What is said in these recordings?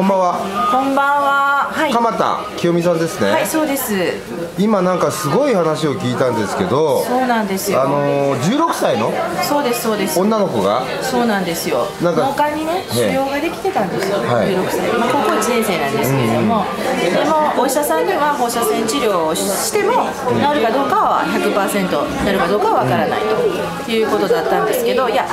こんばんは。こんばんは。はい。鎌田清美さんですね。はい、そうです。今なんかすごい話を聞いたんですけど、そうなんですよ。あのー、16歳のそうですそうです。女の子が？そうなんですよ。なんか脳幹にね腫瘍ができてたんですよ。はい16歳。まあ高校1年生なんですけれども、でもお医者さんには放射線治療をしても治るかどうかは100%なるかどうかはわからないということだったんですけど、いや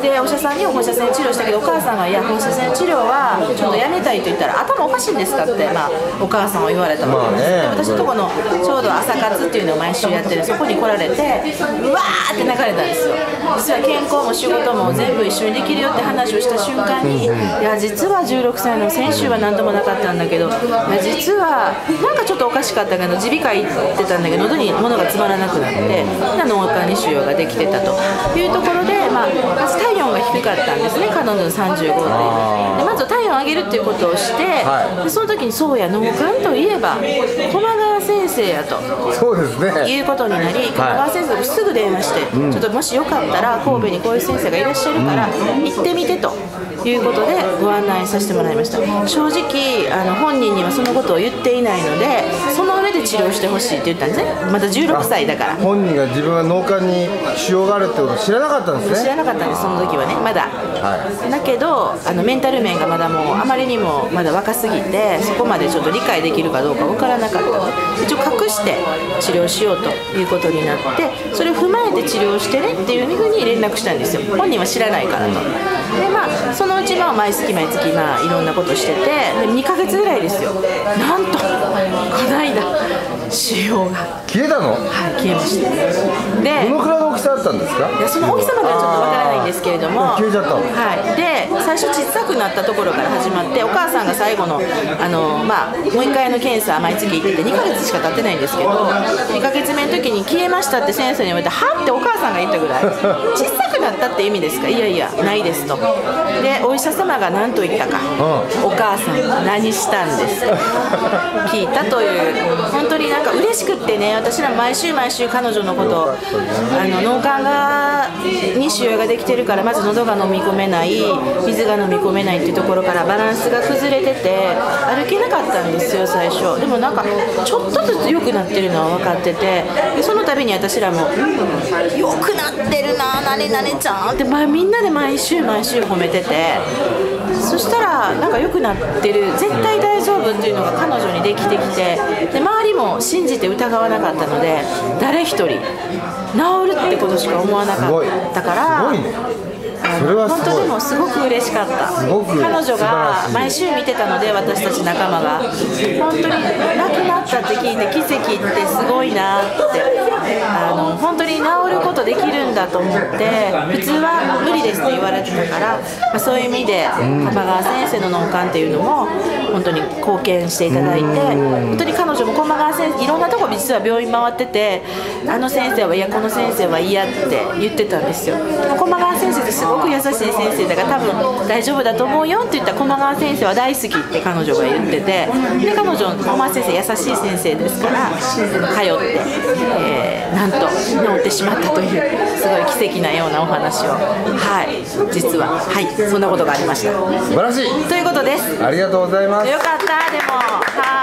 でお医者さんにも放射線治療したけどお母さんはいや放射線治療はちょっとやめたいと言ったら頭おかしいんですか？ってまあお母さんは言われたので、まあね。で私のとこのちょうど朝活っていうのを毎週やってる。そこに来られてうわーって泣かれたんですよ。実は健康も仕事も全部一緒にできるよって話をした瞬間に、いや実は16歳の先週は何ともなかったんだけどいや実はなんかちょっとおかしかったけど耳鼻科行ってたんだけど喉に物が詰まらなくなって脳幹に腫瘍ができてたというところで、まあ、まず体温が低かったんですね彼女の35っていうでまず体温を上げるっていうことをして、はい。でその時にそうや脳幹といえば駒川先生やと。そうですね。いうことになり、駒川先生にすぐ電話して、ちょっともしよかったら神戸にこういう先生がいらっしゃるから行ってみてということでご案内させてもらいました。正直あの本人にはそのことを言っていないのでその上で治療してほしいって言ったんですね。まだ16歳だから。本人が自分が脳幹に腫瘍があるってことを知らなかったんですね。知らなかったんですその時はね。まだ、はだけどあのメンタル面がまだもうあまりにもまだ若すぎてそこまでちょっと理解できるかどうか分からなかった。一応隠して治療しようということになってそれを踏まえて治療してねっていうふうに連絡したんですよ。本人は知らないからと。でまあそののうちまあ毎月毎月まあいろんなことしててで2ヶ月ぐらいですよ。なんとこの間腫瘍が、い。消えたの？はい、消えました。でどのくらいの大きさだったんですか？いやその大きさまではちょっとわからないんですけれども。消えちゃったの？はい、で最初小さくなったところから始まってお母さんが最後のあの、まあ、もう1回の検査毎月行ってて2ヶ月しか経ってないんですけど2ヶ月目の時に消えましたって先生に言われてはってお母さんが言ったぐらい小さくなったって意味ですか？いやいやないですと。でお医者様が何と言ったか、お母さん何したんですか？聞いたという本当にんか嬉しくってね私ら毎週毎週彼女のことあの脳幹がに腫瘍ができてるからまず喉が飲み込めない水が飲み込めないっていうところからバランスが崩れてて歩けなかったんですよ最初。でもなんかちょっとずつ良くなってるのは分かっててでその度に私らも「良くなってるな何々ちゃん」って、まあ、みんなで毎週毎週褒めててなんか良くなってる。絶対大丈夫っていうのが彼女にできてきて。で周りも信じて疑わなかったので誰一人治るってことしか思わなかったから。それは本当でもすごく嬉しかった。彼女が毎週見てたので私たち仲間が。本当に亡くなったって聞いて奇跡ってすごいなって。あの本当に治ることできるんだと思って普通は無理ですって言われてたから、まあ、そういう意味で玉川先生の脳幹っていうのも本当に貢献していただいて本当に彼女も駒川先生いろんなとこ実は病院回っててあの先生はいやこの先生は嫌って言ってたんですよ。駒川先生ってすごく優しい先生だから多分大丈夫だと思うよって言ったら駒川先生は大好きって彼女が言っててで彼女駒川先生優しい先生ですから通って、えーなんと治ってしまったというすごい奇跡なようなお話を。はい。実は。はい。そんなことがありました。素晴らしい。ということです。ありがとうございます。よかった。でも